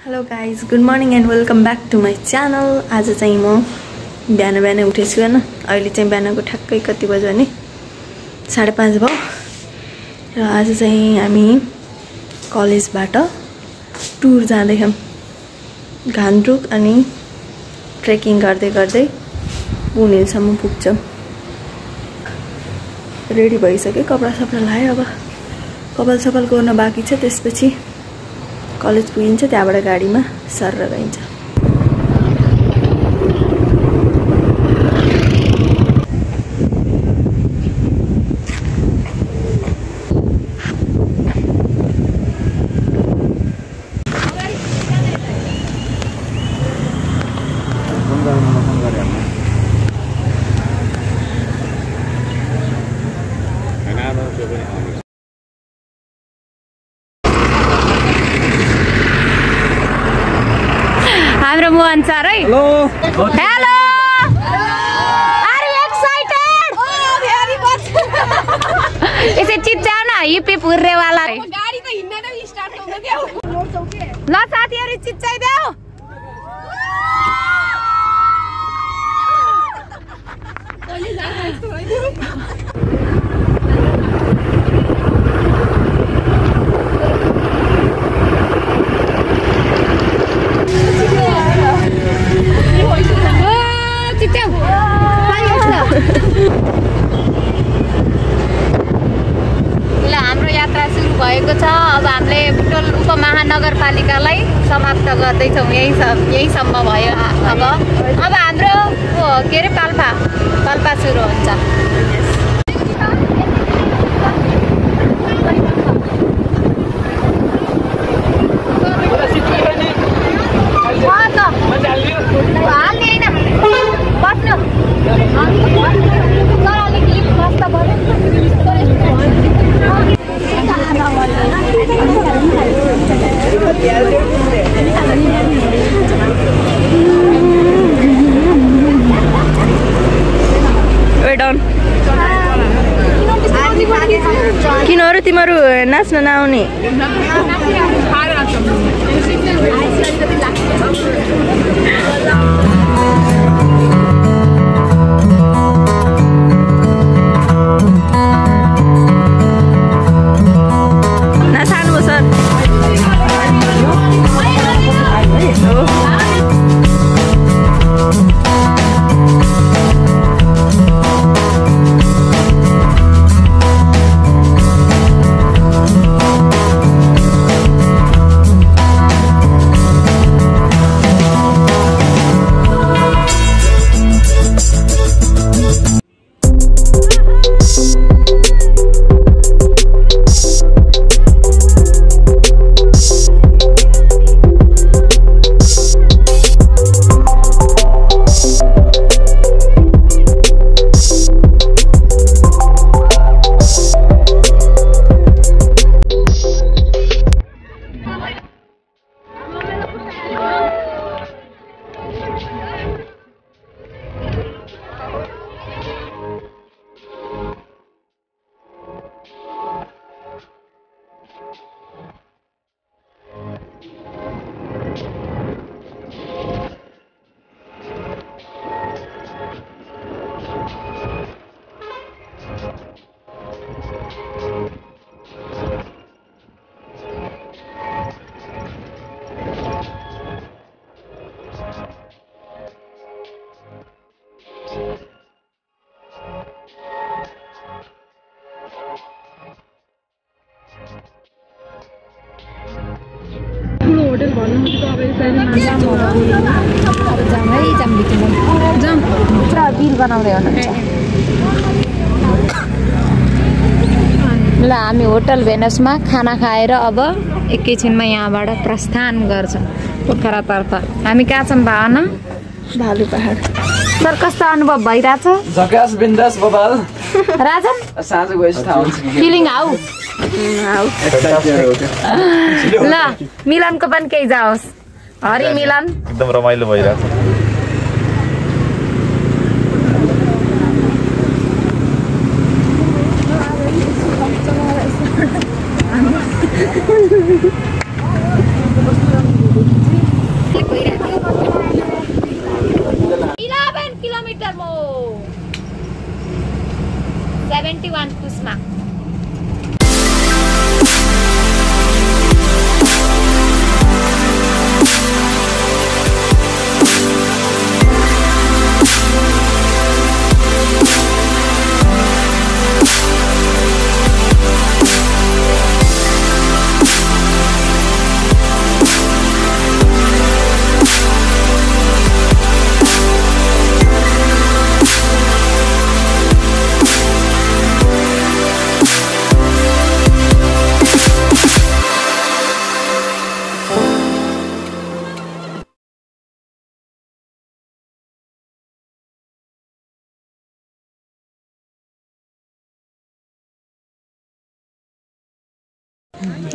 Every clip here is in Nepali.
Hello guys good morning and welcome back to my channel आज चाहिँ म बिहान बिहानै उठेछु होइन। अहिले चाहिँ बिहानको ठ्याक्कै कति बज्यो भने साढे पाँच भयो। र आज चाहिँ हामी कलेजबाट टुर जाँदैछौँ। घान्द्रुक अनि ट्रेकिङ गर्दै गर्दै पुनेलसम्म पुग्छौँ। रेडी भइसक्यो। कपडा सपडा लगायो अब। कपाल सपाल गर्न बाँकी छ त्यसपछि कलेज पुगिन्छ त्यहाँबाट गाडीमा सर गइन्छ। हाम्रो मोहन सर है? Hello hello are you excited यसै चिच्चाउ न हिपी क्या ल साथीहरू चिच्चाइदेऊ ओ, चिच्चाउ ल हाम्रो यात्रा सुरु भएको छ। अब हामीले बुटोल उपमहानगरपालिकालाई समाप्त गर्दैछौँ। यही यहीसम्म भयो। अब अब हाम्रो के अरे पाल्पा पाल्पा सुरु हुन्छ। किन अरू तिमीहरू नाच्न नआउने? पुरा बिल बनाउँदै हुनुहुन्छ ल हामी होटल भेनसमा खाना खाएर अब एकैछिनमा यहाँबाट प्रस्थान गर्छौँ। पोखरातर्फ हामी कहाँ छौँ भावना भालु पहाड। सर कस्तो अनुभव भइरहेछ? झकास बिन्दास बबाल। राजन? साँझ गएपछि थाहा हुन्छ। फिलिङ हाउ ल मिलनको पनि केही जाओस्। हरिमिलन एकदम रमाइलो भइरहेको छ इलेभेन किलोमिटर मो seventy one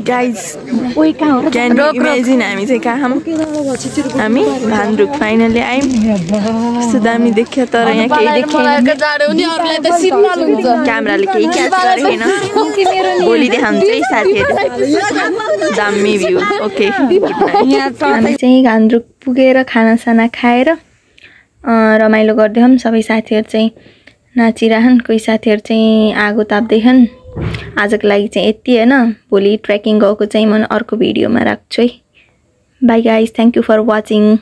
guys can imagine हामी चाहिँ कहाँ छौँ हामी भान्द्रुक फाइनली आयौँ कस्तो दामी देखियो तर यहाँ केही देखेन क्यामेराले केही क्याच गरेन भोलि देखाउँछु है साथीहरू दामी भ्यू ओके हामी चाहिँ घान्द्रुक पुगेर खानासाना खाएर अँ, रमाइलो गर्दैछौँ सबै साथीहरू चाहिँ नाचिरहन् कोही साथीहरू चाहिँ आगो ताप्दैछन् आजको लागि चाहिँ यति होइन। भोलि ट्रेकिङ गएको चाहिँ म अर्को भिडियोमा राख्छु है। Bye guys thank you for watching